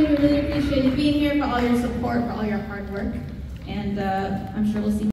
We really appreciate you being here, for all your support, for all your hard work, and uh, I'm sure we'll see